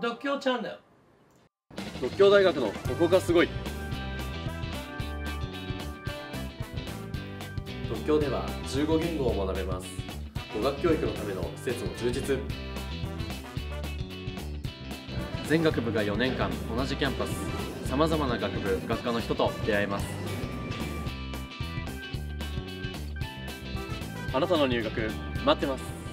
独協チャンネル独協大学のここがすごい。独協では15言語を学べます。語学教育のための施設も充実。全学部が4年間同じキャンパス。さまざまな学部学科の人と出会えます。あなたの入学待ってます。